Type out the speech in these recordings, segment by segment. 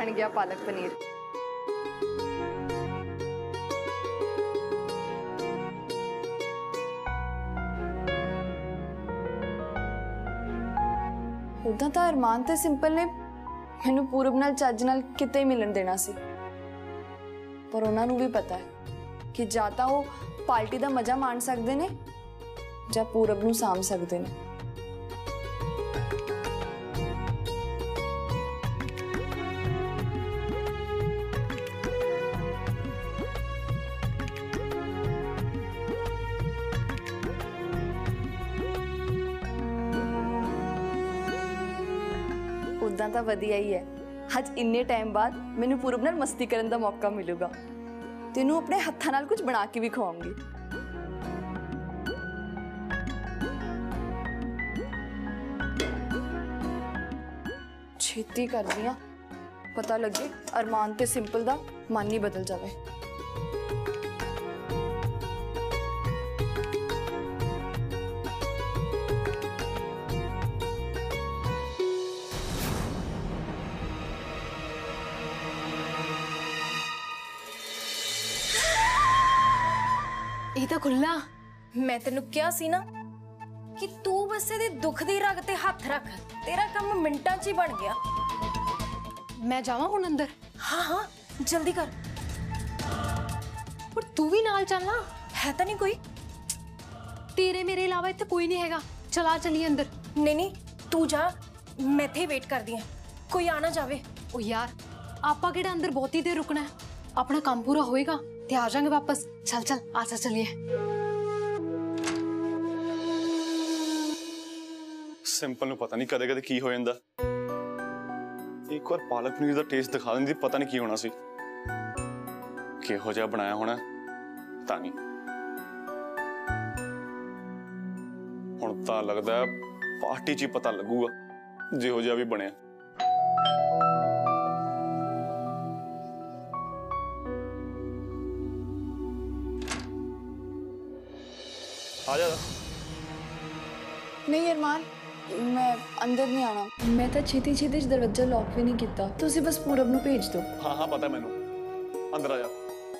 ਬਣ ਗਿਆ ਪਾਲਕ ਪਨੀਰ ਉਦਾਂ ਤਾਂ ਅਰਮਾਨ ਤੇ ਸਿੰਪਲ ਨੇ ਮੈਨੂੰ ਪੂਰਬ ਨਾਲ ਚੱਜ ਨਾਲ ਕਿਤੇ ਹੀ ਮਿਲਣ ਦੇਣਾ ਸੀ ਪਰ ਉਹਨਾਂ ਨੂੰ ਵੀ ਪਤਾ ਹੈ ਕਿ ਜਾਂ ਤਾਂ ਉਹ ਪਾਰਟੀ ਦਾ ਮਜ਼ਾ ਮਾਣ ਸਕਦੇ ਨੇ ਜਾਂ ਪੂਰਬ ਨੂੰ ਸਾਂਭ ਸਕਦੇ ਨੇ ਉਦਾਂ ਤਾਂ ਵਧੀਆ ਹੀ ਹੈ ਅੱਜ ਇੰਨੇ ਟਾਈਮ ਬਾਅਦ ਮੈਨੂੰ ਪੂਰਬ ਨਾਲ ਮਸਤੀ ਕਰਨ ਦਾ ਮੌਕਾ ਮਿਲੂਗਾ ਤੈਨੂੰ ਆਪਣੇ ਹੱਥਾਂ ਨਾਲ ਕੁਝ ਬਣਾ ਕੇ ਵੀ ਖਵਾਉਂਗੀ ਛੇਤੀ ਕਰਦੀ ਆ ਪਤਾ ਲੱਗੇ ਅਰਮਾਨ ਤੇ ਸਿੰਪਲ ਦਾ ਮਨ ਹੀ ਬਦਲ ਜਾਵੇ ਇਹ ਤਾਂ ਖੁੱਲਾ ਮੈਂ ਤੈਨੂੰ ਕਿਹਾ ਸੀ ਨਾ ਕਿ ਤੂੰ ਬਸ ਇਹਦੇ ਦੁੱਖ ਦੀ ਰਗ ਤੇ ਹੱਥ ਰੱਖ ਤੇਰਾ ਕੰਮ ਮਿੰਟਾਂ 'ਚ ਹੀ ਬਣ ਗਿਆ ਮੈਂ ਜਾਵਾਂ ਹੁਣ ਅੰਦਰ ਹਾਂ ਹਾਂ ਜਲਦੀ ਕਰ ਪਰ ਤੂੰ ਵੀ ਨਾਲ ਚੱਲਣਾ ਹੈ ਤਾਂ ਨਹੀਂ ਕੋਈ ਤੇਰੇ ਮੇਰੇ ਇਲਾਵਾ ਇੱਥੇ ਕੋਈ ਨਹੀਂ ਹੈਗਾ ਚਲਾ ਚਲੀ ਅੰਦਰ ਨਹੀਂ ਨਹੀਂ ਤੂੰ ਜਾ ਮੈਂ ਇੱਥੇ ਵੇਟ ਕਰਦੀ ਹਾਂ ਕੋਈ ਆ ਨਾ ਜਾਵੇ ਉਹ ਯਾਰ ਆਪਾਂ ਕਿਹੜਾ ਅੰਦਰ ਬਹੁਤੀ ਦੇਰ ਰੁਕਣਾ ਹੈ ਆਪਣਾ ਕੰਮ ਪੂਰਾ ਹੋਏਗਾ ਤੇ ਆ ਜਾਾਂਗੇ ਵਾਪਸ ਚੱਲ ਚੱਲ ਆ ਜਾ ਚਲੀਏ ਸਿੰਪਲ ਨੂੰ ਪਤਾ ਨਹੀਂ ਕਦੇ ਕਦੇ ਕੀ ਹੋ ਜਾਂਦਾ ਇੱਕ ਵਾਰ ਪਾਲਕ ਪਨੀਰ ਦਾ ਟੇਸਟ ਦਿਖਾ ਦਿੰਦੀ ਪਤਾ ਨਹੀਂ ਕੀ ਹੋਣਾ ਸੀ ਕਿਹੋ ਜਿਹਾ ਬਣਾਇਆ ਹੋਣਾ ਪਤਾ ਨਹੀਂ ਹੁਣ ਤਾਂ ਲੱਗਦਾ ਹੈ ਪਾਰਟੀ 'ਚ ਹੀ ਪਤਾ ਲੱਗੂਗਾ ਜਿਹੋ ਜਿਹਾ ਵੀ ਬਣਿਆ ਆ ਜਾ ਨਹੀਂ ਅਰਮਾਨ ਮੈਂ ਅੰਦਰ ਨਹੀਂ ਆਣਾ ਮੈਂ ਤਾਂ ਛੇਤੀ ਛੇਤੀ ਦਰਵਾਜ਼ਾ ਲੌਕ ਵੀ ਨਹੀਂ ਕੀਤਾ ਤੁਸੀਂ ਬਸ ਪੂਰਬ ਨੂੰ ਭੇਜ ਦਿਓ ਹਾਂ ਹਾਂ ਪਤਾ ਮੈਨੂੰ ਅੰਦਰ ਆ ਜਾ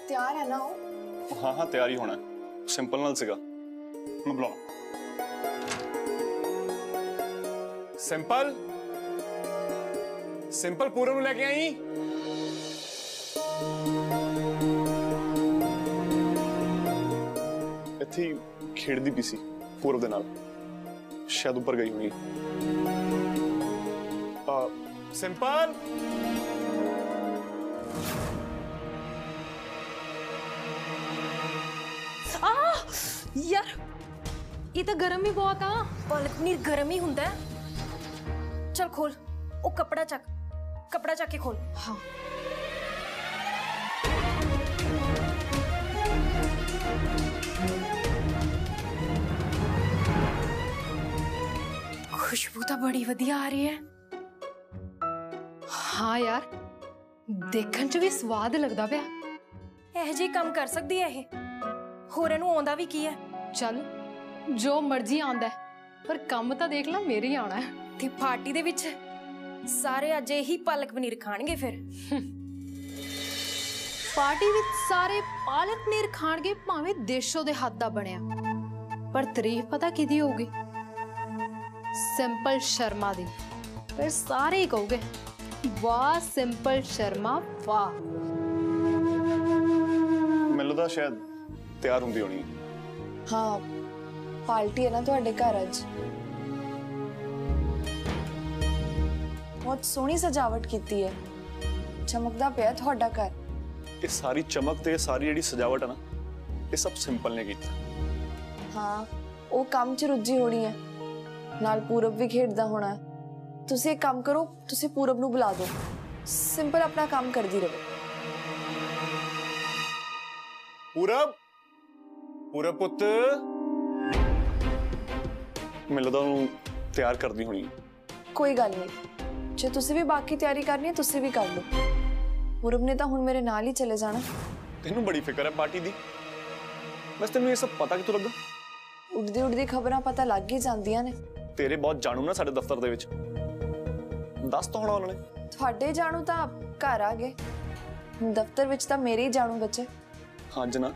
ਤਿਆਰ ਹੈ ਨਾ ਉਹ ਹਾਂ ਹਾਂ ਤਿਆਰੀ ਹੋਣਾ ਸਿੰਪਲ ਨਾਲ ਸੀਗਾ ਮੈਂ ਬੁਲਾਉਂ ਸਿੰਪਲ ਸਿੰਪਲ ਪੂਰਨ ਨੂੰ ਲੈ ਕੇ ਆਈ ਇੱਥੇ ਹੀ ਖੇਡਦੀ ਪਈ ਸੀ ਪੂਰਬ ਦੇ ਨਾਲ ਸ਼ਾਇਦ ਉੱਪਰ ਗਈ ਹੋਣੀ ਆ ਸਿੰਪਲ ਆ ਯਾਰ ਇਹ ਤਾਂ ਗਰਮ ਹੀ ਬਹੁਤ ਆ ਪਾਲਕ ਪਨੀਰ ਗਰਮ ਹੀ ਹੁੰਦਾ ਹੈ ਚਲ ਖੋਲ ਉਹ ਕਪੜਾ ਚੱਕ ਕਪੜਾ ਚੱਕ ਕੇ ਖੋਲ ਹਾਂ ਬੜੀ ਵਧੀਆ ਆ ਰਹੀ ਹੈ ਹਾਂ ਯਾਰ ਦੇਖਣ 'ਚ ਵੀ ਸਵਾਦ ਲੱਗਦਾ ਪਿਆ ਇਹ ਜਿਹੇ ਕੰਮ ਕਰ ਸਕਦੀ ਹੈ ਇਹ ਹੋਰ ਇਹਨੂੰ ਆਉਂਦਾ ਵੀ ਕੀ ਹੈ ਚੱਲ ਜੋ ਮਰਜ਼ੀ ਆਉਂਦਾ ਹੈ, ਪਰ ਕੰਮ ਤਾਂ ਦੇਖ ਲੈ ਮੇਰੇ ਹੀ ਆਉਣਾ ਹੈ ਤੇ ਪਾਰਟੀ ਦੇ ਵਿੱਚ ਸਾਰੇ ਅੱਜ ਇਹੀ ਪਾਲਕ ਪਨੀਰ ਖਾਣਗੇ ਫਿਰ ਪਾਰਟੀ ਵਿੱਚ ਸਾਰੇ ਪਾਲਕ ਪਨੀਰ ਖਾਣਗੇ ਭਾਵੇਂ ਦੇਸ਼ੋ ਦੇ ਹੱਥ ਦਾ ਬਣਿਆ ਪਰ ਤਾਰੀਫ ਪਤਾ ਕਿਹਦੀ ਹੋਊਗੀ ਸਿੰਪਲ ਸ਼ਰਮਾ ਦੀ ਫਿਰ ਸਾਰੇ ਹੀ ਕਹੋਗੇ ਵਾਹ ਸਿੰਪਲ ਸ਼ਰਮਾ ਵਾਹ ਮੈਨੂੰ ਲੱਗਦਾ ਸ਼ਾਇਦ ਤਿਆਰ ਹੁੰਦੀ ਹੋਣੀ ਹਾਂ ਪਾਰਟੀ ਹੈ ਨਾ ਤੁਹਾਡੇ ਘਰ ਅੱਜ ਬਹੁਤ ਸੋਹਣੀ ਸਜਾਵਟ ਕੀਤੀ ਹੈ ਚਮਕਦਾ ਪਿਆ ਤੁਹਾਡਾ ਘਰ ਇਹ ਸਾਰੀ ਚਮਕ ਤੇ ਇਹ ਸਾਰੀ ਜਿਹੜੀ ਸਜਾਵਟ ਹੈ ਨਾ ਇਹ ਸਭ ਸਿੰਪਲ ਨੇ ਕੀਤਾ ਹਾਂ ਉਹ ਕੰਮ 'ਚ ਰੁੱਝੀ ਹੋਣੀ ਹੈ ਨਾਲ ਪੂਰਬ ਵੀ ਖੇਡਦਾ ਹੋਣਾ ਹੈ। ਤੁਸੀਂ ਇੱਕ ਕੰਮ ਕਰੋ ਤੁਸੀਂ ਪੂਰਬ ਨੂੰ ਬੁਲਾ ਦਿਓ ਸਿੰਪਲ ਆਪਣਾ ਕੰਮ ਕਰਦੀ ਰਹੇ ਪੂਰਬ ਪੂਰਬ ਪੁੱਤ ਮੈਨੂੰ ਲੱਗਦਾ ਉਹਨੂੰ ਤਿਆਰ ਕਰਦੀ ਹੋਣੀ ਕੋਈ ਗੱਲ ਨਹੀਂ ਜੇ ਤੁਸੀਂ ਵੀ ਬਾਕੀ ਤਿਆਰੀ ਕਰਨੀ ਹੈ ਤੁਸੀਂ ਵੀ ਕਰ ਲਓ ਪੂਰਬ ਨੇ ਤਾਂ ਹੁਣ ਮੇਰੇ ਨਾਲ ਹੀ ਚਲੇ ਜਾਣਾ ਤੈਨੂੰ ਬੜੀ ਫਿਕਰ ਹੈ ਪਾਰਟੀ ਦੀ ਬਸ ਤੈਨੂੰ ਇਹ ਸਭ ਪਤਾ ਕਿਤੋਂ ਲੱਗਾ ਉੱਡਦੀ ਉੱਡਦੀ ਖਬਰਾਂ ਪਤਾ ਲੱਗ ਹੀ ਜਾਂਦੀਆਂ ਨੇ ਤੇਰੇ ਬਹੁਤ ਜਾਣੂ ਨਾ ਸਾਡੇ ਦਫ਼ਤਰ ਦੇ ਵਿੱਚ ਦੱਸ ਤਾਂ ਹੋਣਾ ਉਹਨਾਂ ਨੇ ਤੁਹਾਡੇ ਜਾਣੂ ਤਾਂ ਘਰ ਆ ਗਏ ਦਫ਼ਤਰ ਵਿੱਚ ਤਾਂ ਮੇਰੇ ਹੀ ਜਾਣੂ ਬੱਚੇ ਅੱਜ ਨਾ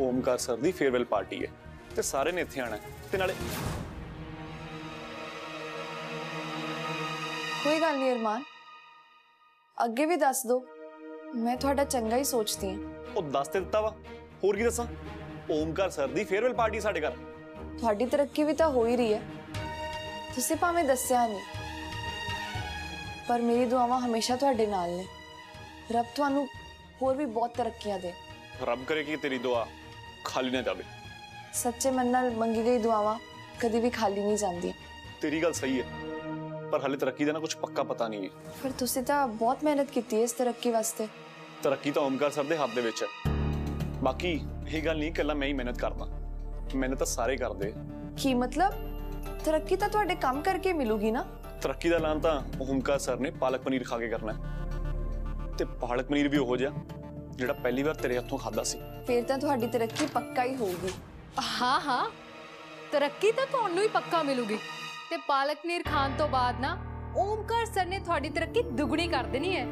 ਓਮਕਾਰ ਸਰ ਦੀ ਫੇਅਰਵੈਲ ਪਾਰਟੀ ਹੈ ਤੇ ਸਾਰੇ ਨੇ ਇੱਥੇ ਆਣਾ ਤੇ ਨਾਲੇ ਕੋਈ ਗੱਲ ਨਹੀਂ ਅਰਮਾਨ ਅੱਗੇ ਵੀ ਦੱਸ ਦੋ ਮੈਂ ਤੁਹਾਡਾ ਚੰਗਾ ਹੀ ਸੋਚਦੀ ਹਾਂ ਉਹ ਦੱਸ ਤੇ ਦਿੱਤਾ ਵਾ ਹੋਰ ਕੀ ਦੱਸਾਂ ਓਮਕਾਰ ਸਰ ਦੀ ਫੇਅਰਵੈਲ ਪਾਰਟੀ ਸਾਡੇ ਘਰ ਤੁਹਾਡੀ ਤਰੱਕੀ ਵੀ ਤਾਂ ਹੋ ਹੀ ਰਹੀ ਹੈ ਤੁਸੀਂ ਭਾਵੇਂ ਦੱਸਿਆ ਨਹੀਂ ਪਰ ਮੇਰੀ ਦੁਆਵਾਂ ਹਮੇਸ਼ਾ ਤੁਹਾਡੇ ਨਾਲ ਨੇ ਰੱਬ ਤੁਹਾਨੂੰ ਹੋਰ ਵੀ ਬਹੁਤ ਤਰੱਕੀਆਂ ਦੇ ਰੱਬ ਕਰੇ ਕਿ ਤੇਰੀ ਦੁਆ ਖਾਲੀ ਨਾ ਜਾਵੇ ਸੱਚੇ ਮਨ ਨਾਲ ਮੰਗੀ ਗਈ ਦੁਆਵਾਂ ਕਦੀ ਵੀ ਖਾਲੀ ਨਹੀਂ ਜਾਂਦੀਆਂ ਤੇਰੀ ਗੱਲ ਸਹੀ ਹੈ ਪਰ ਹਾਲੇ ਤਰੱਕੀ ਦਾ ਨਾ ਕੁਝ ਪੱਕਾ ਪਤਾ ਨਹੀਂ ਹੈ ਪਰ ਤੁਸੀਂ ਤਾਂ ਬਹੁਤ ਮਿਹਨਤ ਕੀਤੀ ਹੈ ਇਸ ਤਰੱਕੀ ਵਾਸਤੇ ਤਰੱਕੀ ਤਾਂ ਓਮਕਾਰ ਸਰ ਦੇ ਹੱਥ ਦੇ ਵਿੱਚ ਹੈ ਬਾਕੀ ਇਹ ਗੱਲ ਨਹੀਂ ਇਕੱਲਾ ਮੈਂ ਹੀ ਮਿਹਨਤ ਕਰਦਾ ਮਿਹਨਤ ਤਾਂ ਸਾਰੇ ਕਰਦੇ ਆ। ਕੀ ਮਤਲਬ ਤਰੱਕੀ ਤਾਂ ਤੁਹਾਡੇ ਕੰਮ ਕਰਕੇ ਮਿਲੂਗੀ ਨਾ ਤਰੱਕੀ ਦਾ ਐਲਾਨ ਤਾਂ ਓਮਕਾਰ ਸਰ ਨੇ ਪਾਲਕ ਪਨੀਰ ਖਾ ਕੇ ਕਰਨਾ ਹੈ ਤੇ ਪਾਲਕ ਪਨੀਰ ਵੀ ਉਹੋ ਜਿਹਾ ਜਿਹੜਾ ਪਹਿਲੀ ਵਾਰ ਤੇਰੇ ਹੱਥੋਂ ਖਾਦਾ ਸੀ ਫਿਰ ਤਾਂ ਤੁਹਾਡੀ ਤਰੱਕੀ ਪੱਕਾ ਹੀ ਹੋਊਗੀ ਹਾਂ ਹਾਂ ਤਰੱਕੀ ਤਾਂ ਤੁਹਾਨੂੰ ਹੀ ਪੱਕਾ ਮਿਲੂਗੀ ਤੇ ਪਾਲਕ ਪਨੀਰ ਖਾਣ ਤੋਂ ਬਾਅਦ ਨਾ ਓਮਕਾਰ ਸਰ ਨੇ ਤੁਹਾਡੀ ਤਰੱਕੀ ਦੁੱਗਣੀ ਕਰ ਦੇਣੀ ਹੈ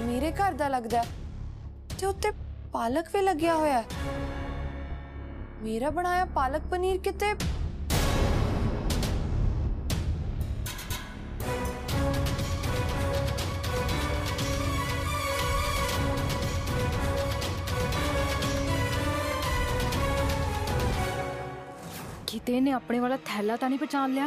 ਮੇਰੇ ਘਰ ਦਾ ਲੱਗਦਾ ਹੈ। ਤੇ ਉੱਤੇ ਪਾਲਕ ਵੀ ਲੱਗਿਆ ਹੋਇਆ ਹੈ ਮੇਰਾ ਬਣਾਇਆ ਪਾਲਕ ਪਨੀਰ ਕਿਤੇ ਕਿਤੇ ਨੇ ਆਪਣੇ ਵਾਲਾ ਥੈਲਾ ਤਾਂ ਨਹੀਂ ਪਛਾਣ ਲਿਆ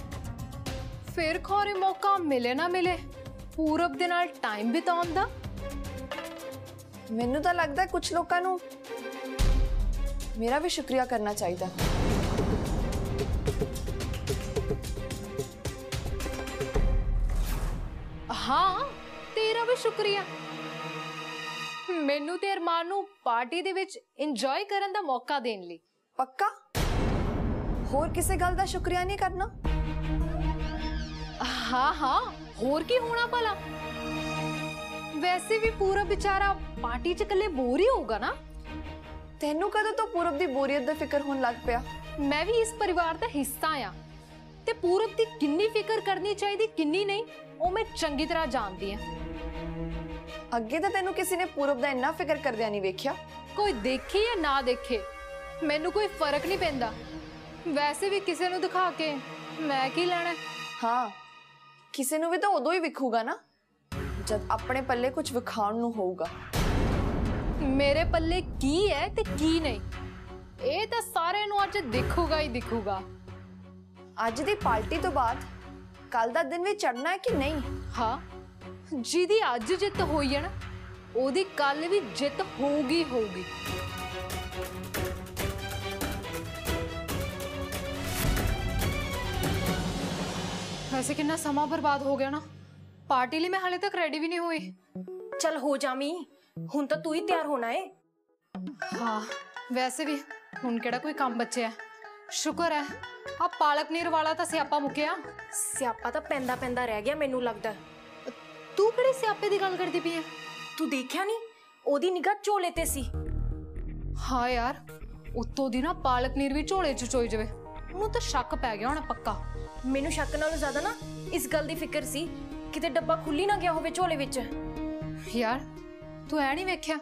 ਫਿਰ ਖੋਰੇ ਮੌਕਾ ਮਿਲੇ ਨਾ ਮਿਲੇ ਪੂਰਬ ਦੇ ਨਾਲ ਟਾਈਮ ਬਿਤਾਉਣ ਦਾ ਮੈਨੂੰ ਤਾਂ ਲੱਗਦਾ ਕੁਝ ਲੋਕਾਂ ਨੂੰ ਮੇਰਾ ਵੀ ਸ਼ੁਕਰੀਆ ਕਰਨਾ ਚਾਹੀਦਾ ਹਾਂ ਤੇਰਾ ਵੀ ਸ਼ੁਕਰੀਆ ਮੈਨੂੰ ਤੇ ਅਰਮਾਨ ਨੂੰ ਪਾਰਟੀ ਦੇ ਵਿੱਚ ਇੰਜੋਏ ਕਰਨ ਦਾ ਮੌਕਾ ਦੇਣ ਲਈ ਪੱਕਾ ਹੋਰ ਕਿਸੇ ਗੱਲ ਦਾ ਸ਼ੁਕਰੀਆ ਨਹੀਂ ਕਰਨਾ ਹਾਂ ਹਾਂ ਹੋਰ ਕੀ ਹੋਣਾ ਭਲਾ ਵੈਸੇ ਵੀ ਪੂਰਾ ਵਿਚਾਰਾ ਪਾਰਟੀ 'ਚ ਇਕੱਲੇ ਬੋਰ ਹੀ ਹੋਊਗਾ ਨਾ ਤੈਨੂੰ ਕਦੋਂ ਤੋਂ ਪੂਰਬ ਦੀ ਬੋਰੀਅਤ ਦਾ ਫਿਕਰ ਹੋਣ ਲੱਗ ਪਿਆ ਮੈਂ ਵੀ ਇਸ ਪਰਿਵਾਰ ਦਾ ਹਿੱਸਾ ਆ ਤੇ ਪੂਰਬ ਦੀ ਕਿੰਨੀ ਫਿਕਰ ਕਰਨੀ ਚਾਹੀਦੀ ਕਿੰਨੀ ਨਹੀਂ ਉਹ ਮੈਂ ਚੰਗੀ ਤਰ੍ਹਾਂ ਜਾਣਦੀ ਆ ਅੱਗੇ ਤਾਂ ਤੈਨੂੰ ਕਿਸੇ ਨੇ ਪੂਰਬ ਦਾ ਇੰਨਾ ਫਿਕਰ ਕਰਦਿਆਂ ਨਹੀਂ ਵੇਖਿਆ ਕੋਈ ਦੇਖੇ ਜਾਂ ਨਾ ਦੇਖੇ ਮੈਨੂੰ ਕੋਈ ਫਰਕ ਨਹੀਂ ਪੈਂਦਾ ਵੈਸੇ ਵੀ ਕਿਸੇ ਨੂੰ ਦਿਖਾ ਕੇ ਮੈਂ ਕੀ ਲੈਣਾ ਹਾਂ ਕਿਸੇ ਨੂੰ ਵੀ ਤਾਂ ਉਦੋਂ ਹੀ ਵਿਖੂਗਾ ਨਾ ਜਦ ਆਪਣੇ ਪੱਲੇ ਕੁਝ ਵਿਖਾਉਣ ਨੂੰ ਹੋਊਗਾ। ਮੇਰੇ ਪੱਲੇ ਕੀ ਹੈ ਤੇ ਕੀ ਨਹੀਂ? ਇਹ ਤਾਂ ਸਾਰਿਆਂ ਨੂੰ ਅੱਜ ਦਿਖੂਗਾ ਹੀ ਦਿਖੂਗਾ। ਅੱਜ ਦੀ ਪਾਰਟੀ ਤੋਂ ਬਾਅਦ ਕੱਲ ਦਾ ਦਿਨ ਵੀ ਚੜਨਾ ਹੈ ਕਿ ਨਹੀਂ? ਹਾਂ ਜਿਹਦੀ ਅੱਜ ਜਿੱਤ ਹੋਈ ਹੈ ਨਾ ਉਹਦੀ ਕੱਲ ਵੀ ਜਿੱਤ ਹੋਊਗੀ ਹੋਊਗੀ। ਵੈਸੇ ਕਿੰਨਾ ਸਮਾਂ ਬਰਬਾਦ ਹੋ ਗਿਆ ਨਾ ਪਾਰਟੀ ਲਈ ਮੈਂ ਹਾਲੇ ਤੱਕ ਰੈਡੀ ਵੀ ਨਹੀਂ ਹੋਈ ਚੱਲ ਹੋ ਜਾਵੀਂ ਹੁਣ ਤਾਂ ਤੂੰ ਹੀ ਤਿਆਰ ਹੋਣਾ ਏ ਹਾਂ ਵੈਸੇ ਵੀ ਹੁਣ ਕਿਹੜਾ ਕੋਈ ਕੰਮ ਬਚਿਆ ਹੈ। ਸ਼ੁਕਰ ਹੈ ਆ ਪਾਲਕ ਪਨੀਰ ਵਾਲਾ ਤਾਂ ਸਿਆਪਾ ਮੁੱਕਿਆ ਸਿਆਪਾ ਤਾਂ ਪੈਂਦਾ ਪੈਂਦਾ ਰਹਿ ਗਿਆ ਮੈਨੂੰ ਲੱਗਦਾ ਤੂੰ ਕਿਹੜੇ ਸਿਆਪੇ ਦੀ ਗੱਲ ਕਰਦੀ ਪਈ ਹੈ ਤੂੰ ਦੇਖਿਆ ਨਹੀਂ ਉਹਦੀ ਨਿਗਾਹ ਝੋਲੇ ਤੇ ਸੀ ਹਾਂ ਯਾਰ ਉੱਤੋਂ ਦੀ ਨਾ ਪਾਲਕ ਪਨੀਰ ਵੀ ਝੋਲੇ ਚ ਚੋਈ ਜਾਵੇ ਉਹਨੂੰ ਤਾਂ ਸ਼ੱਕ ਪੈ ਗਿਆ ਹੋਣਾ ਪੱਕਾ ਮੈਨੂੰ ਸ਼ੱਕ ਨਾਲੋਂ ਜ਼ਿਆਦਾ ਨਾ ਇਸ ਗੱਲ ਦੀ ਫਿਕਰ ਸੀ ਕਿਤੇ ਡੱਬਾ ਖੁੱਲੀ ਨਾ ਗਿਆ ਹੋਵੇ ਝੋਲੇ ਵਿੱਚ ਯਾਰ ਤੂੰ ਐ ਨਹੀਂ ਵੇਖਿਆ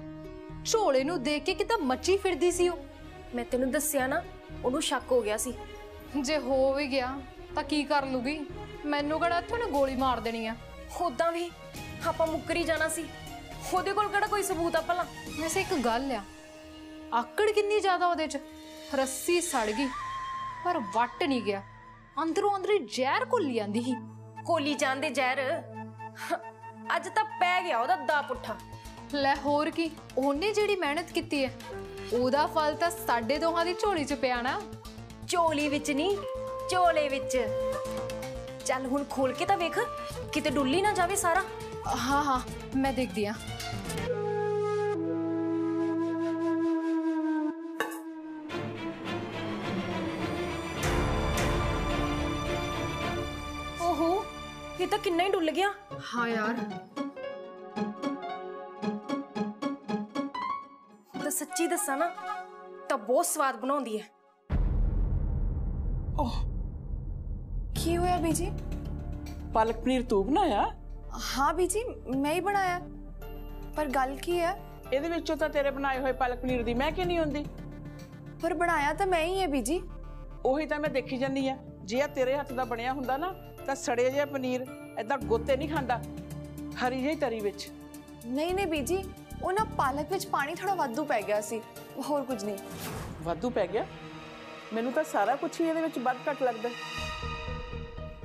ਝੋਲੇ ਨੂੰ ਦੇਖ ਕੇ ਕਿਤਾ ਮੱਚੀ ਫਿਰਦੀ ਸੀ ਉਹ ਮੈਂ ਤੈਨੂੰ ਦੱਸਿਆ ਨਾ ਉਹਨੂੰ ਸ਼ੱਕ ਹੋ ਗਿਆ ਸੀ ਜੇ ਹੋ ਵੀ ਗਿਆ ਤਾਂ ਕੀ ਕਰ ਲੂਗੀ ਮੈਨੂੰ ਕਿਹੜਾ ਇੱਥੋਂ ਨਾ ਗੋਲੀ ਮਾਰ ਦੇਣੀ ਆ ਉਦਾਂ ਵੀ ਆਪਾਂ ਮੁੱਕਰੀ ਜਾਣਾ ਸੀ ਉਹਦੇ ਕੋਲ ਕਿਹੜਾ ਕੋਈ ਸਬੂਤ ਆ ਭਲਾ ਵੈਸੇ ਇੱਕ ਗੱਲ ਆ ਆਕੜ ਕਿੰਨੀ ਜ਼ਿਆਦਾ ਉਹਦੇ ਚ ਰੱਸੀ ਸੜ ਗਈ ਪਰ ਵੱਟ ਨਹੀਂ ਗਿਆ ਅੰਦਰੋਂ ਅੰਦਰੀ ਜ਼ਹਿਰ ਘੁੱਲੀ ਜਾਂਦੀ ਸੀ ਕੋਲੀ ਜਾਂਦੇ ਜ਼ਹਿਰ ਅੱਜ ਤਾਂ ਪੈ ਗਿਆ ਉਹਦਾ ਦਾ ਪੁੱਠਾ ਲੈ ਹੋਰ ਕੀ ਉਹਨੇ ਜਿਹੜੀ ਮਿਹਨਤ ਕੀਤੀ ਹੈ ਉਹਦਾ ਫਲ ਤਾਂ ਸਾਡੇ ਦੋਹਾਂ ਦੀ ਝੋਲੀ 'ਚ ਪਿਆ ਨਾ ਝੋਲੀ ਵਿੱਚ ਨਹੀਂ ਝੋਲੇ ਵਿੱਚ ਚੱਲ ਹੁਣ ਖੋਲ ਕੇ ਤਾਂ ਵੇਖ ਕਿਤੇ ਡੁੱਲੀ ਨਾ ਜਾਵੇ ਸਾਰਾ ਹਾਂ ਹਾਂ ਮੈਂ ਦੇਖਦੀ ਆ ਤਾਂ ਕਿੰਨਾ ਹੀ ਡੁੱਲ ਗਿਆ ਹਾਂ ਯਾਰ ਤਾਂ ਸੱਚੀ ਦੱਸਾਂ ਨਾ ਤਾਂ ਬਹੁਤ ਸਵਾਦ ਬਣਾਉਂਦੀ ਹੈ ਕੀ ਹੋਇਆ ਬੀਜੀ ਪਾਲਕ ਪਨੀਰ ਤੂੰ ਬਣਾਇਆ ਹਾਂ ਬੀਜੀ ਮੈਂ ਹੀ ਬਣਾਇਆ ਪਰ ਗੱਲ ਕੀ ਹੈ ਇਹਦੇ ਵਿੱਚੋਂ ਤਾਂ ਤੇਰੇ ਬਣਾਏ ਹੋਏ ਪਾਲਕ ਪਨੀਰ ਦੀ ਮੈਂ ਕਿ ਨਹੀਂ ਹੁੰਦੀ ਪਰ ਬਣਾਇਆ ਤਾਂ ਮੈਂ ਹੀ ਹੈ ਬੀਜੀ ਉਹੀ ਤਾਂ ਮੈਂ ਦੇਖੀ ਜਾਂਦੀ ਆ ਜੇ ਆ ਤੇਰੇ ਹੱਥ ਦਾ ਬਣਿਆ ਹੁੰਦਾ ਨਾ ਤਾਂ ਸੜੇ ਜਿਹਾ ਪਨੀਰ ਐਦਾਂ ਗੋਤੇ ਨਹੀਂ ਖਾਂਦਾ ਹਰੀ ਜਿਹੀ ਤਰੀ ਵਿੱਚ ਨਹੀਂ ਨਹੀਂ ਬੀਜੀ ਉਹ ਨਾ ਪਾਲਕ ਵਿੱਚ ਪਾਣੀ ਥੋੜਾ ਵਾਧੂ ਪੈ ਗਿਆ ਸੀ ਹੋਰ ਕੁਝ ਨਹੀਂ ਵਾਧੂ ਪੈ ਗਿਆ ਮੈਨੂੰ ਤਾਂ ਸਾਰਾ ਕੁਝ ਹੀ ਇਹਦੇ ਵਿੱਚ ਵੱਧ ਘੱਟ ਲੱਗਦਾ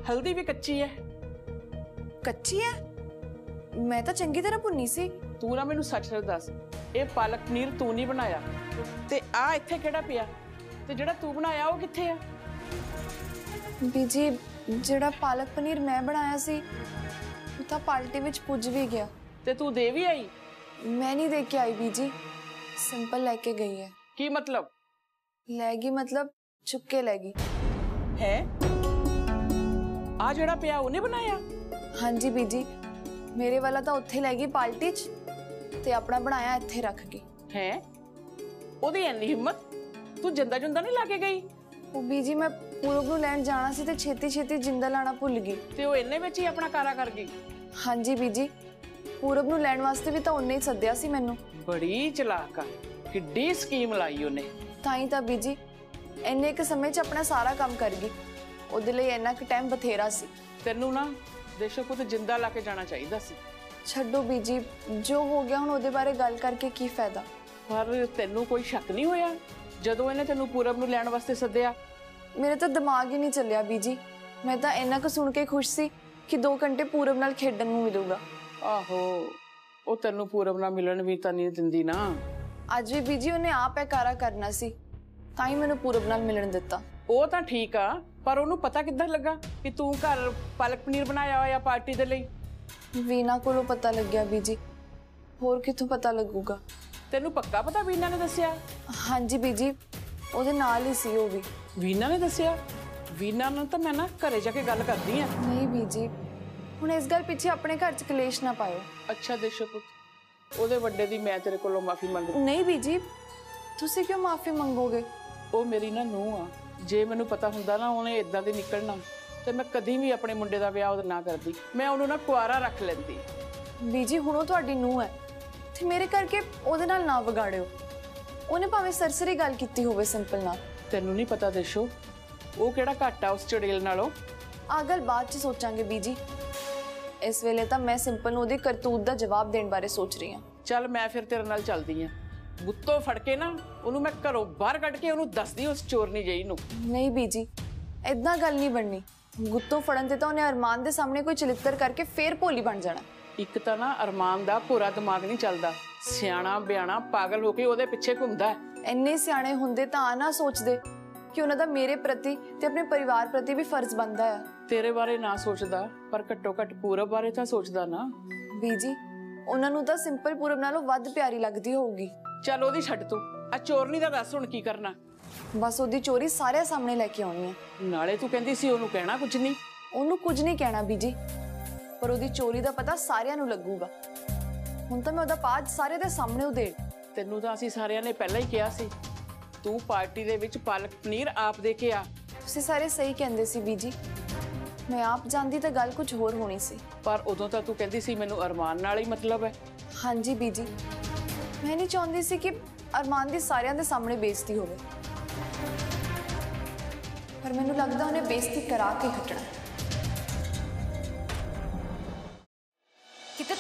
ਹਲਦੀ ਵੀ ਕੱਚੀ ਹੈ ਕੱਚੀ ਹੈ ਮੈਂ ਤਾਂ ਚੰਗੀ ਤਰ੍ਹਾਂ ਭੁੰਨੀ ਸੀ ਤੂੰ ਨਾ ਮੈਨੂੰ ਸੱਚ ਸੱਚ ਦੱਸ ਇਹ ਪਾਲਕ ਪਨੀਰ ਤੂੰ ਨਹੀਂ ਬਣਾਇਆ ਤੇ ਆ ਇੱਥੇ ਕਿਹੜਾ ਪਿਆ ਤੇ ਜਿਹੜਾ ਤੂੰ ਬਣਾਇਆ ਉਹ ਕਿੱਥੇ ਆ ਬੀਜੀ ਜਿਹੜਾ ਪਾਲਕ ਪਨੀਰ ਮੈਂ ਬਣਾਇਆ ਸੀ ਉਹ ਤਾਂ ਪਾਰਟੀ ਵਿੱਚ ਪੁੱਜ ਵੀ ਗਿਆ ਤੇ ਤੂੰ ਦੇ ਵੀ ਆਈ ਮੈਂ ਨਹੀਂ ਦੇਖ ਕੇ ਆਈ ਬੀਜੀ ਸਿੰਪਲ ਲੈ ਕੇ ਗਈ ਹੈ ਕੀ ਮਤਲਬ ਲੈ ਗਈ ਮਤਲਬ ਚੁੱਕ ਕੇ ਲੈ ਗਈ ਹੈ ਆ ਜਿਹੜਾ ਪਿਆ ਉਹਨੇ ਬਣਾਇਆ ਹਾਂਜੀ ਬੀਜੀ ਮੇਰੇ ਵਾਲਾ ਤਾਂ ਉੱਥੇ ਲੈ ਗਈ ਪਾਰਟੀ 'ਚ ਤੇ ਆਪਣਾ ਬਣਾਇਆ ਇੱਥੇ ਰੱਖ ਗਈ ਹੈ ਉਹਦੀ ਇੰਨੀ ਹਿੰਮਤ ਤੂੰ ਜਿੰਦਾ ਜੁੰਦਾ ਨਹੀਂ ਲਾ ਕੇ ਗਈ ਉਹ ਬੀਜੀ ਮੈਂ ਪੂਰਬ ਨੂੰ ਲੈਣ ਜਾਣਾ ਸੀ ਤੇ ਛੇਤੀ ਛੇਤੀ ਜਿੰਦਾ ਲਾਣਾ ਭੁੱਲ ਗਈ ਤੇ ਉਹ ਇੰਨੇ ਵਿੱਚ ਹੀ ਆਪਣਾ ਕਾਰਾ ਕਰ ਗਈ ਹਾਂਜੀ ਬੀਜੀ ਪੂਰਬ ਨੂੰ ਲੈਣ ਵਾਸਤੇ ਵੀ ਤਾਂ ਉਹਨੇ ਹੀ ਸੱਦਿਆ ਸੀ ਮੈਨੂੰ ਬੜੀ ਚਲਾਕ ਆ ਕਿੱਡੀ ਸਕੀਮ ਲਾਈ ਉਹਨੇ ਤਾਂ ਹੀ ਤਾਂ ਬੀਜੀ ਇੰਨੇ ਕੁ ਸਮੇਂ 'ਚ ਆਪਣਾ ਸਾਰਾ ਕੰਮ ਕਰ ਗਈ ਉਹਦੇ ਲਈ ਇੰਨਾ ਕੁ ਟਾਈਮ ਬਥੇਰਾ ਸੀ ਤੈਨੂੰ ਨਾ ਦੇਸ਼ੋ ਪੁੱਤ ਜਿੰਦਾ ਲਾ ਕੇ ਜਾਣਾ ਚਾਹੀਦਾ ਸੀ ਛੱਡੋ ਬੀਜੀ ਜੋ ਹੋ ਗਿਆ ਹੁਣ ਉਹਦੇ ਬਾਰੇ ਗੱਲ ਕਰਕੇ ਕੀ ਫਾਇਦਾ ਪਰ ਤੈਨੂੰ ਕੋਈ ਸ਼ੱਕ ਨਹੀਂ ਹੋਇਆ ਜਦੋਂ ਇਹਨੇ ਤੈਨੂੰ ਪੂਰਬ ਨੂੰ ਲੈਣ ਵਾਸਤੇ ਸੱਦਿਆ ਮੇਰੇ ਤਾਂ ਦਿਮਾਗ ਹੀ ਨਹੀਂ ਚੱਲਿਆ ਬੀਜੀ ਮੈਂ ਤਾਂ ਇੰਨਾ ਕੁ ਸੁਣ ਕੇ ਖੁਸ਼ ਸੀ ਕਿ 2 ਘੰਟੇ ਪੂਰਬ ਨਾਲ ਖੇਡਣ ਨੂੰ ਮਿਲੂਗਾ ਆਹੋ ਉਹ ਤੈਨੂੰ ਪੂਰਬ ਨਾਲ ਮਿਲਣ ਵੀ ਤਾਂ ਨਹੀਂ ਦਿੰਦੀ ਨਾ ਅੱਜ ਵੀ ਬੀਜੀ ਉਹਨੇ ਆਪ ਇਹ ਕਾਰਾ ਕਰਨਾ ਸੀ ਤਾਂ ਹੀ ਮੈਨੂੰ ਪੂਰਬ ਨਾਲ ਮਿਲਣ ਦਿੱਤਾ ਉਹ ਤਾਂ ਠੀਕ ਆ ਪਰ ਉਹਨੂੰ ਪਤਾ ਕਿੱਦਾਂ ਲੱਗਾ ਕਿ ਤੂੰ ਘਰ ਪਾਲਕ ਪਨੀਰ ਬਣਾਇਆ ਹੋਇਆ ਪਾਰਟੀ ਦੇ ਲਈ ਵੀਨਾ ਕੋਲੋਂ ਪਤਾ ਲੱਗਿਆ ਬੀਜੀ ਹੋਰ ਕਿੱਥੋਂ ਪਤਾ ਲੱਗੂਗਾ ਤੈਨੂੰ ਪੱਕਾ ਪਤਾ ਵੀਨਾ ਨੇ ਦੱਸਿਆ ਹਾਂਜੀ ਬੀਜੀ ਉਹਦੇ ਨਾਲ ਹੀ ਸੀ ਉਹ ਵੀ ਵੀਨਾ ਨੇ ਦੱਸਿਆ ਵੀਨਾ ਨੂੰ ਤਾਂ ਮੈਂ ਨਾ ਘਰੇ ਜਾ ਕੇ ਗੱਲ ਕਰਦੀ ਆ ਨਹੀਂ ਬੀਜੀ ਹੁਣ ਇਸ ਗੱਲ ਪਿੱਛੇ ਆਪਣੇ ਘਰ 'ਚ ਕਲੇਸ਼ ਨਾ ਪਾਇਓ ਅੱਛਾ ਦੇਸ਼ਪੁੱਤ ਉਹਦੇ ਵੱਡੇ ਦੀ ਮੈਂ ਤੇਰੇ ਕੋਲੋਂ ਮਾਫੀ ਮੰਗਦੀ ਨਹੀਂ ਬੀਜੀ ਤੁਸੀਂ ਕਿਉਂ ਮਾਫੀ ਮੰਗੋਗੇ ਉਹ ਮੇਰੀ ਨਾ ਨੂੰਹ ਆ ਜੇ ਮੈਨੂੰ ਪਤਾ ਹੁੰਦਾ ਨਾ ਉਹਨੇ ਇਦਾਂ ਦੀ ਨਿਕਲਣਾ ਤੇ ਮੈਂ ਕਦੀ ਵੀ ਆਪਣੇ ਮੁੰਡੇ ਦਾ ਵਿਆਹ ਉਹਦੇ ਨਾਲ ਕਰਦੀ ਮੈਂ ਉਹਨੂੰ ਨਾ ਕੁਆਰਾ ਰੱਖ ਲੈਂਦੀ ਬੀਜੀ ਹੁਣ ਉਹ ਤੁਹਾਡੀ ਨੂੰਹ ਹੈ ਤੇ ਮੇਰੇ ਕਰਕੇ ਉਹਦੇ ਨਾਲ ਨਾ ਵਿਗਾੜਿਓ ਉਹਨੇ ਭਾਵੇਂ ਸਰਸਰੀ ਗੱਲ ਕੀਤੀ ਹੋਵੇ ਸਿੰਪਲ ਨਾਲ ਤੈਨੂੰ ਨਹੀਂ ਪਤਾ ਦੇਸ਼ੋ ਉਹ ਕਿਹੜਾ ਘੱਟ ਆ ਉਸ ਚੜੇਲ ਨਾਲੋਂ ਆ ਗੱਲ ਬਾਅਦ 'ਚ ਸੋਚਾਂਗੇ ਬੀਜੀ ਇਸ ਵੇਲੇ ਤਾਂ ਮੈਂ ਸਿੰਪਲ ਨੂੰ ਉਹਦੀ ਕਰਤੂਤ ਦਾ ਜਵਾਬ ਦੇਣ ਬਾਰੇ ਸੋਚ ਰਹੀ ਹਾਂ ਚੱਲ ਮੈਂ ਫਿਰ ਤੇਰੇ ਨਾਲ ਚੱਲਦੀ ਆ ਗੁੱਤੋਂ ਫੜ ਕੇ ਨਾ ਉਹਨੂੰ ਮੈਂ ਘਰੋਂ ਬਾਹਰ ਕੱਢ ਕੇ ਉਹਨੂੰ ਦੱਸਦੀ ਉਸ ਚੋਰਨੀ ਜਈ ਨੂੰ ਨਹੀਂ ਬੀਜੀ ਇਦਾਂ ਗੱਲ ਨਹੀਂ ਬਣਨੀ ਗੁੱਤੋਂ ਫੜਨ ਤੇ ਤਾਂ ਉਹਨੇ ਅਰਮਾਨ ਦੇ ਸਾਹਮਣੇ ਕੋਈ ਚਲਿੱਤਰ ਕਰਕੇ ਫੇਰ ਭੋਲੀ ਬਣ ਜਾਣਾ ਇੱਕ ਤਾਂ ਨਾ ਅਰਮਾਨ ਦਾ ਪੂਰਾ ਦਿਮਾਗ ਨਹੀਂ ਚੱਲਦਾ ਸਿਆਣਾ ਬਿਆਣਾ ਪਾਗਲ ਹੋ ਕੇ ਉਹਦੇ ਪਿੱਛੇ ਘੁੰਮਦਾ ਹੈ ਇੰਨੇ ਸਿਆਣੇ ਹੁੰਦੇ ਤਾਂ ਆ ਨਾ ਸੋਚਦੇ ਕਿ ਉਹਨਾਂ ਦਾ ਮੇਰੇ ਪ੍ਰਤੀ ਤੇ ਆਪਣੇ ਪਰਿਵਾਰ ਪ੍ਰਤੀ ਵੀ ਫਰਜ਼ ਬਣਦਾ ਹੈ ਤੇਰੇ ਬਾਰੇ ਨਾ ਸੋਚਦਾ ਪਰ ਘੱਟੋ ਘੱਟ ਪੂਰਬ ਬਾਰੇ ਤਾਂ ਸੋਚਦਾ ਨਾ ਬੀਜੀ ਉਹਨਾਂ ਨੂੰ ਤਾਂ ਸਿੰਪਲ ਪੂਰਬ ਨਾਲੋਂ ਵੱਧ ਪਿਆਰੀ ਲੱਗਦੀ ਹੋਊਗੀ ਚੱਲ ਉਹਦੀ ਛੱਡ ਤੂੰ ਆ ਚੋਰਨੀ ਦਾ ਦੱਸ ਹੁਣ ਕੀ ਕਰਨਾ ਬਸ ਉਹਦੀ ਚੋਰੀ ਸਾਰਿਆਂ ਸਾਹਮਣੇ ਲੈ ਕੇ ਆਉਣੀ ਹੈ ਨਾਲੇ ਤੂੰ ਕਹਿੰਦੀ ਸੀ ਉਹਨੂੰ ਕਹਿਣਾ ਕੁਝ ਨਹੀਂ ਉਹਨੂੰ ਕੁਝ ਨਹੀਂ ਕਹਿਣਾ ਬੀਜੀ ਪਰ ਉਹਦੀ ਚੋਰੀ ਦਾ ਪਤਾ ਸਾਰਿਆਂ ਨੂੰ ਲੱਗੂਗਾ ਹੁਣ ਤਾਂ ਮੈਂ ਉਹਦਾ ਪਾਜ ਸਾਰੇ ਦੇ ਸਾਹਮਣੇ ਉਦੇੜ ਤੈਨੂੰ ਤਾਂ ਅਸੀਂ ਸਾਰਿਆਂ ਨੇ ਪਹਿਲਾਂ ਹੀ ਕਿਹਾ ਸੀ ਤੂੰ ਪਾਰਟੀ ਦੇ ਵਿੱਚ ਪਾਲਕ ਪਨੀਰ ਆਪ ਦੇ ਕੇ ਆ ਤੁਸੀਂ ਸਾਰੇ ਸਹੀ ਕਹਿੰਦੇ ਸੀ ਬੀਜੀ ਮੈਂ ਆਪ ਜਾਂਦੀ ਤਾਂ ਗੱਲ ਕੁਝ ਹੋਰ ਹੋਣੀ ਸੀ ਪਰ ਉਦੋਂ ਤਾਂ ਤੂੰ ਕਹਿੰਦੀ ਸੀ ਮੈਨੂੰ ਅਰਮਾਨ ਨਾਲ ਹੀ ਮਤਲਬ ਹੈ ਹਾਂਜੀ ਬੀਜੀ ਮੈਂ ਨਹੀਂ ਚਾਹੁੰਦੀ ਸੀ ਕਿ ਅਰਮਾਨ ਦੀ ਸਾਰਿਆਂ ਦੇ ਸਾਹਮਣੇ ਬੇਇੱਜ਼ਤੀ ਹੋਵੇ ਪਰ ਮੈਨੂੰ ਲੱਗਦਾ ਉਹਨੇ ਬੇਇੱਜ਼ਤੀ ਕਰਾ ਕੇ ਹਟਣਾ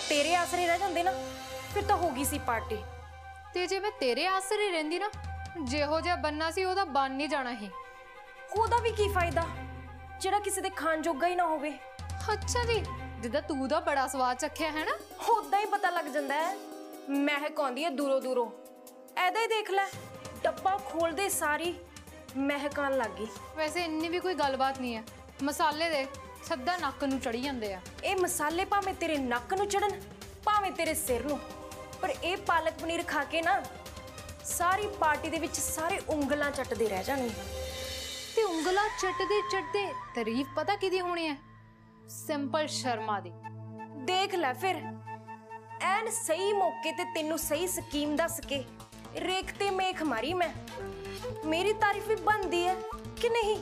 ਤੇਰੇ ਆਸਰੇ ਰਹਿ ਜਾਂਦੇ ਨਾ ਫਿਰ ਤਾਂ ਹੋ ਗਈ ਸੀ ਪਾਰਟੀ। ਤੇ ਜੇ ਮੈਂ ਤੇਰੇ ਆਸਰੇ ਰਹਿੰਦੀ ਨਾ ਜਿਹੋ ਜਿਹਾ ਬੰਨਾ ਸੀ ਉਹਦਾ ਬਣ ਨਹੀਂ ਜਾਣਾ ਸੀ। ਉਹਦਾ ਵੀ ਕੀ ਫਾਇਦਾ? ਜਿਹੜਾ ਕਿਸੇ ਦੇ ਖਾਣ ਜੋਗਾ ਹੀ ਨਾ ਹੋਵੇ। ਅੱਛਾ ਜੀ ਜਿੱਦਾਂ ਤੂੰ ਦਾ ਬੜਾ ਸਵਾਦ ਚੱਖਿਆ ਹੈ ਨਾ ਉਦਾਂ ਹੀ ਪਤਾ ਲੱਗ ਜਾਂਦਾ ਹੈ। ਮਹਿਕ ਆਉਂਦੀ ਹੈ ਦੂਰੋਂ ਦੂਰੋਂ। ਐਦਾ ਹੀ ਦੇਖ ਲੈ ਡੱਬਾ ਖੋਲਦੇ ਸਾਰੀ ਮਹਿਕ ਲੱਗ ਗਈ। ਵੈਸੇ ਇੰਨੀ ਵੀ ਕੋਈ ਗੱਲਬਾਤ ਨਹੀਂ ਹੈ। ਮਸਾਲੇ ਦੇ। ਸੱਦਾ ਨੱਕ ਨੂੰ ਚੜੀ ਜਾਂਦੇ ਆ ਇਹ ਮਸਾਲੇ ਭਾਵੇਂ ਤੇਰੇ ਨੱਕ ਨੂੰ ਚੜਨ ਭਾਵੇਂ ਤੇਰੇ ਸਿਰ ਨੂੰ ਪਰ ਇਹ ਪਾਲਕ ਪਨੀਰ ਖਾ ਕੇ ਨਾ ਸਾਰੀ ਪਾਰਟੀ ਦੇ ਵਿੱਚ ਸਾਰੇ ਉਂਗਲਾਂ ਚੱਟਦੇ ਰਹਿ ਜਾਣਗੇ ਤੇ ਉਂਗਲਾਂ ਚੱਟਦੇ ਚੱਟਦੇ ਤਾਰੀਫ ਪਤਾ ਕਿਹਦੀ ਹੋਣੀ ਹੈ ਸਿੰਪਲ ਸ਼ਰਮਾ ਦੀ ਦੇਖ ਲੈ ਫਿਰ ਐਨ ਸਹੀ ਮੌਕੇ ਤੇ ਤੈਨੂੰ ਸਹੀ ਸਕੀਮ ਦੱਸ ਕੇ ਰੇਖ ਤੇ ਮੇਖ ਮਾਰੀ ਮੈਂ ਮੇਰੀ ਤਾਰੀਫ ਵੀ ਬਣਦੀ ਹੈ ਕਿ ਨਹੀਂ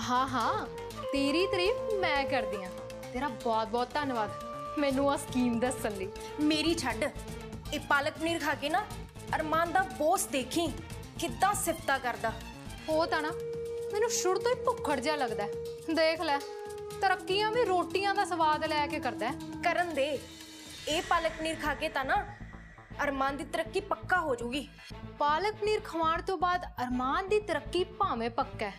ਹਾਂ ਹਾਂ ਤੇਰੀ ਤਾਰੀਫ ਮੈਂ ਕਰਦੀ ਆ ਤੇਰਾ ਬਹੁਤ ਬਹੁਤ ਧੰਨਵਾਦ। ਮੈਨੂੰ ਆ ਸਕੀਮ ਦੱਸਣ ਲਈ। ਮੇਰੀ ਛੱਡ। ਇਹ ਪਾਲਕ ਪਨੀਰ ਖਾ ਕੇ ਨਾ ਅਰਮਾਨ ਦਾ ਬੋਸ ਦੇਖੀ ਕਿੱਦਾਂ ਸਿਫਤਾ ਕਰਦਾ। ਹੋ ਤਾਂ ਨਾ ਮੈਨੂੰ ਸ਼ੁਰੂ ਤੋਂ ਹੀ ਭੁੱਖੜ ਜਿਹਾ ਲੱਗਦਾ ਹੈ। ਦੇਖ ਲੈ ਤਰੱਕੀਆਂ ਵੀ ਰੋਟੀਆਂ ਦਾ ਸਵਾਦ ਲੈ ਕੇ ਕਰਦਾ ਹੈ। ਕਰਨ ਦੇ। ਇਹ ਪਾਲਕ ਪਨੀਰ ਖਾ ਕੇ ਤਾਂ ਨਾ ਅਰਮਾਨ ਦੀ ਤਰੱਕੀ ਪੱਕਾ ਹੋ ਜਾਊਗੀ। ਪਾਲਕ ਪਨੀਰ ਖਵਾਉਣ ਤੋਂ ਬਾਅਦ ਅਰਮਾਨ ਦੀ ਤਰੱਕੀ ਭਾਵੇਂ ਪੱਕਾ ਹੈ।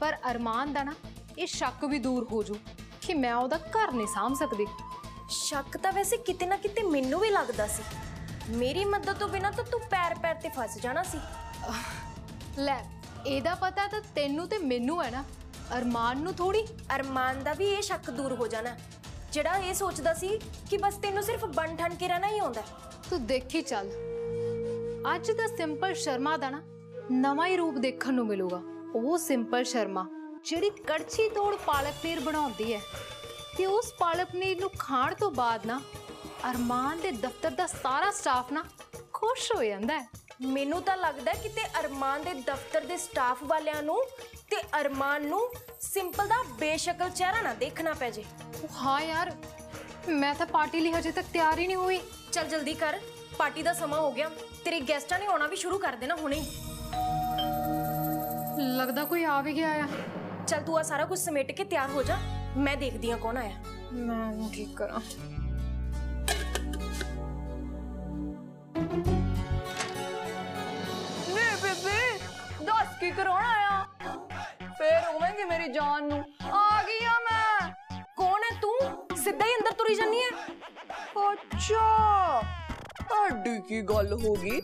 ਪਰ ਅਰਮਾਨ ਦਾ ਨਾ ਇਹ ਸ਼ੱਕ ਵੀ ਦੂਰ ਹੋ ਜੂ ਕਿ ਮੈਂ ਉਹਦਾ ਘਰ ਨਹੀਂ ਸਾਂਭ ਸਕਦੀ ਸ਼ੱਕ ਤਾਂ ਵੈਸੇ ਕਿਤੇ ਨਾ ਕਿਤੇ ਮੈਨੂੰ ਵੀ ਲੱਗਦਾ ਸੀ ਮੇਰੀ ਮਦਦ ਤੋਂ ਬਿਨਾਂ ਤਾਂ ਤੂੰ ਪੈਰ ਪੈਰ ਤੇ ਫਸ ਜਾਣਾ ਸੀ ਲੈ ਇਹਦਾ ਪਤਾ ਤਾਂ ਤੈਨੂੰ ਤੇ ਮੈਨੂੰ ਹੈ ਨਾ ਅਰਮਾਨ ਨੂੰ ਥੋੜੀ ਅਰਮਾਨ ਦਾ ਵੀ ਇਹ ਸ਼ੱਕ ਦੂਰ ਹੋ ਜਾਣਾ ਜਿਹੜਾ ਇਹ ਸੋਚਦਾ ਸੀ ਕਿ ਬਸ ਤੈਨੂੰ ਸਿਰਫ ਬਣ ਠਣ ਕੇ ਰਹਿਣਾ ਹੀ ਆਉਂਦਾ ਤੂੰ ਦੇਖੀ ਚੱਲ ਅੱਜ ਦਾ ਸਿੰਪਲ ਸ਼ਰਮਾ ਦਾ ਨਾ ਨਵਾਂ ਹੀ ਰੂਪ ਦੇਖਣ ਨੂੰ ਮਿਲੂਗਾ ਉਹ ਸਿੰਪਲ ਸ਼ਰਮਾ ਜਿਹੜੀ ਕੜਛੀ ਤੋੜ ਪਾਲਕ ਪਨੀਰ ਬਣਾਉਂਦੀ ਹੈ ਤੇ ਉਸ ਪਾਲਕ ਪਨੀਰ ਨੂੰ ਖਾਣ ਤੋਂ ਬਾਅਦ ਨਾ ਅਰਮਾਨ ਦੇ ਦਫ਼ਤਰ ਦਾ ਸਾਰਾ ਸਟਾਫ ਨਾ ਖੁਸ਼ ਹੋ ਜਾਂਦਾ ਹੈ ਮੈਨੂੰ ਤਾਂ ਲੱਗਦਾ ਹੈ ਕਿਤੇ ਅਰਮਾਨ ਦੇ ਦਫ਼ਤਰ ਦੇ ਸਟਾਫ ਵਾਲਿਆਂ ਨੂੰ ਤੇ ਅਰਮਾਨ ਨੂੰ ਸਿੰਪਲ ਦਾ ਬੇਸ਼ਕਲ ਚਿਹਰਾ ਨਾ ਦੇਖਣਾ ਪੈ ਜੇ ਉਹ ਹਾਂ ਯਾਰ ਮੈਂ ਤਾਂ ਪਾਰਟੀ ਲਈ ਹਜੇ ਤੱਕ ਤਿਆਰ ਹੀ ਨਹੀਂ ਹੋਈ ਚੱਲ ਜਲਦੀ ਕਰ ਪਾਰਟੀ ਦਾ ਸਮਾਂ ਹੋ ਗਿਆ ਤੇਰੇ ਗੈਸਟਾਂ ਨੇ ਆਉਣਾ ਵੀ ਸ਼ੁਰੂ ਕਰ ਦੇਣਾ ਹੁਣੇ ਹੀ ਲੱਗਦਾ ਕੋਈ ਆ ਵੀ ਗਿਆ ਆ चल तू आ सारा कुछ समेट के तैयार हो जा। मैं देख दिया कौन आया। मैं ठीक करा। दस की आया। फिर मेरी जान नू। आ गई मैं। कौन है तू? सीधा ही अंदर तुरी जानी है। अच्छा की गल होगी।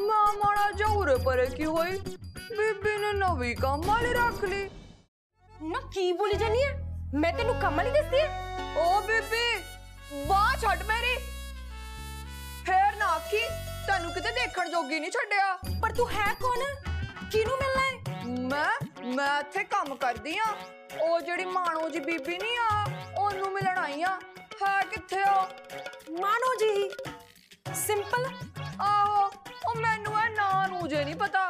मैं माड़ा परे की होई। बीबी ने नवी काम वाली रख ली। ਨਾ ਕੀ ਬੋਲੀ ਜਾਨੀ ਹੈ ਮੈਂ ਤੈਨੂੰ ਕੰਮ ਵਾਲੀ ਦੱਸਦੀ ਹੈ ਓ ਬੀਬੀ ਬਾਹ ਛੱਡ ਮੇਰੀ ਫੇਰ ਨਾ ਆਖੀ ਤੈਨੂੰ ਕਿਤੇ ਦੇਖਣ ਜੋਗੀ ਨਹੀਂ ਛੱਡਿਆ ਪਰ ਤੂੰ ਹੈ ਕੌਣ ਕਿਹਨੂੰ ਮਿਲਣਾ ਹੈ ਮੈਂ ਮੈਂ ਇੱਥੇ ਕੰਮ ਕਰਦੀ ਆ ਉਹ ਜਿਹੜੀ ਮਾਣੋ ਜੀ ਬੀਬੀ ਨਹੀਂ ਆ ਉਹਨੂੰ ਮਿਲਣ ਆਈ ਆ ਹੈ ਕਿੱਥੇ ਆ ਮਾਨੋ ਜੀ ਸਿੰਪਲ ਆਹੋ ਉਹ ਮੈਨੂੰ ਇਹ ਨਾਂ ਨੂੰ ਜੇ ਨਹੀਂ ਪਤਾ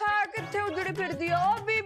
ਹੈ ਕਿੱਥੇ ਉਜੜੀ ਫਿਰਦੀ ਆ ਉਹ ਬੀਬੀ ਆ ਗਈ ਮੈਂ ਚੱਲ ਤੂੰ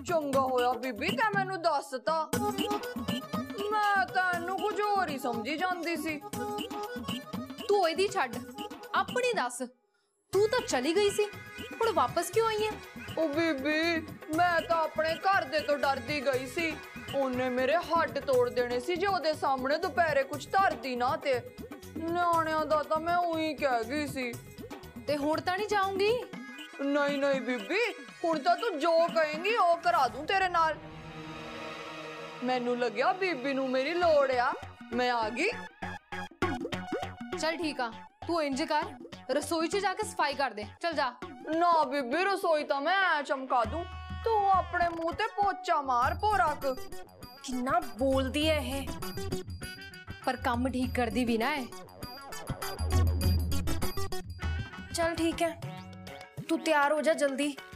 ਚੰਗਾ ਹੋਇਆ ਬੀਬੀ ਤੈਂ ਮੈਨੂੰ ਦੱਸਤਾ ਮੈਂ ਤਾਂ ਇਹਨੂੰ ਕੁਝ ਹੋਰ ਹੀ ਸਮਝੀ ਜਾਂਦੀ ਸੀ ਤੂੰ ਇਹਦੀ ਛੱਡ ਆਪਣੀ ਦੱਸ ਤੂੰ ਤਾਂ ਚਲੀ ਗਈ ਸੀ ਹੁਣ ਵਾਪਸ ਕਿਉਂ ਆਈ ਹੈ ਉਹ ਬੀਬੀ ਮੈਂ ਤਾਂ ਆਪਣੇ ਘਰ ਦੇ ਤੋਂ ਡਰਦੀ ਗਈ ਸੀ ਉਹਨੇ ਮੇਰੇ ਹੱਡ ਤੋੜ ਦੇਣੇ ਸੀ ਜੇ ਉਹਦੇ ਸਾਹਮਣੇ ਦੁਪਹਿਰੇ ਕੁਝ ਧਰਦੀ ਨਾ ਤੇ ਨਿਆਣਿਆਂ ਦਾ ਤਾਂ ਮੈਂ ਉਹੀ ਕਹਿ ਗਈ ਸੀ ਤੇ ਹੁਣ ਤਾਂ ਨਹੀਂ ਜਾਊਂਗੀ ਨਹੀਂ ਨਹੀਂ ਬੀਬੀ ਹੁਣ ਤਾਂ ਤੂੰ ਜੋ ਕਹੇਂਗੀ ਉਹ ਕਰਾ ਦੂੰ ਤੇਰੇ ਨਾਲ ਮੈਨੂੰ ਲੱਗਿਆ ਬੀਬੀ ਨੂੰ ਮੇਰੀ ਲੋੜ ਆ ਮੈਂ ਆ ਗਈ ਚਲ ਠੀਕ ਆ ਤੂੰ ਇੰਜ ਕਰ ਰਸੋਈ 'ਚ ਜਾ ਕੇ ਸਫਾਈ ਕਰ ਦੇ ਚਲ ਜਾ ਨਾ ਬੀਬੀ ਰਸੋਈ ਤਾਂ ਮੈਂ ਐਂ ਚਮਕਾ ਦੂੰ ਤੂੰ ਆਪਣੇ ਮੂੰਹ ਤੇ ਪੋਚਾ ਮਾਰ ਪੋਰਕ ਕਿੰਨਾ ਬੋਲਦੀ ਹੈ ਇਹ ਪਰ ਕੰਮ ਠੀਕ ਕਰਦੀ ਵੀ ਨਾ ਹੈ ਚੱਲ ਠੀਕ ਹੈ ਤੂੰ ਤਿਆਰ ਹੋ ਜਾ ਜਲਦੀ ਸਮਾਂ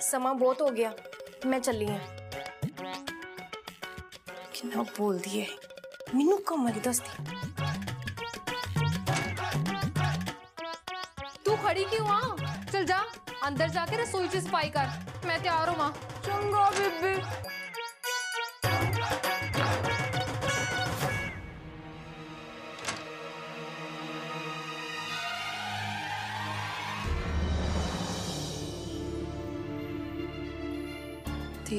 समा बहुत हो गया। मैं चली हूँ। कितना बोल दिए। मैनू कमर ही दस दी तू खड़ी क्यों आ? चल जा अंदर जाके रसोई च सफ़ाई कर। मैं तैयार हूँ माँ चंगा बीबी।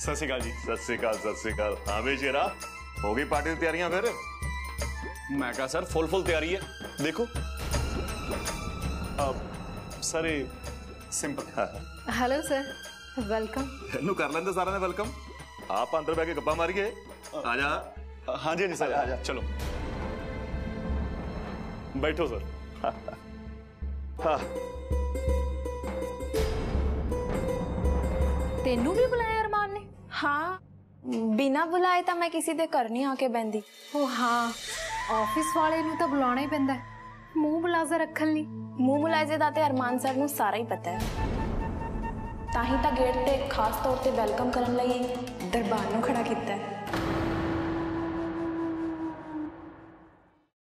ਸਤਿ ਸ਼੍ਰੀ ਅਕਾਲ ਜੀ ਸਤਿ ਸ੍ਰੀ ਅਕਾਲ ਸਤਿ ਸ੍ਰੀ ਅਕਾਲ ਹਾਂ ਵੇ ਸ਼ੇਰਾ ਹੋ ਗਈ ਪਾਰਟੀ ਦੀ ਤਿਆਰੀਆਂ ਫਿਰ ਮੈਂ ਕਹਾ ਸਰ ਫੁੱਲ ਫੁੱਲ ਤਿਆਰੀ ਹੈ ਦੇਖੋ ਅਬ ਸਰ ਇਹ ਸਿੰਪਲ ਹੈਲੋ ਸਰ ਵੈਲਕਮ ਇਹਨੂੰ ਕਰ ਲੈਂਦੇ ਸਾਰਿਆਂ ਨੇ ਵੈਲਕਮ ਆਪ ਅੰਦਰ ਬੈ ਕੇ ਗੱਪਾਂ ਮਾਰੀਏ ਆ ਜਾ ਹਾਂਜੀ ਹਾਂਜੀ ਸਰ ਚਲੋ ਬੈਠੋ ਸਰ ਹਾਂ ਤੈਨੂੰ ਵੀ ਬੁਲਾਇਆ ਅਰਮਾਨ ਨੇ ਹਾਂ ਬਿਨਾ ਬੁਲਾਏ ਤਾਂ ਮੈਂ ਕਿਸੇ ਦੇ ਘਰ ਨਹੀਂ ਆ ਕੇ ਬੈੰਦੀ ਉਹ ਹਾਂ ਆਫਿਸ ਵਾਲੇ ਨੂੰ ਤਾਂ ਬੁਲਾਉਣਾ ਹੀ ਪੈਂਦਾ ਹੈ। ਮੂੰਹ ਬੁਲਾਜ਼ਾ ਰੱਖਣ ਲਈ ਮੂੰਹ ਮੁਲਾਜ਼ੇ ਦਾ ਤੇ ਅਰਮਾਨ ਸਰ ਨੂੰ ਸਾਰਾ ਹੀ ਪਤਾ ਹੈ ਤਾਂ ਹੀ ਤਾਂ ਗੇਟ ਤੇ ਖਾਸ ਤੌਰ ਤੇ ਵੈਲਕਮ ਕਰਨ ਲਈ ਦਰਬਾਰ ਨੂੰ ਖੜਾ ਕੀਤਾ ਹੈ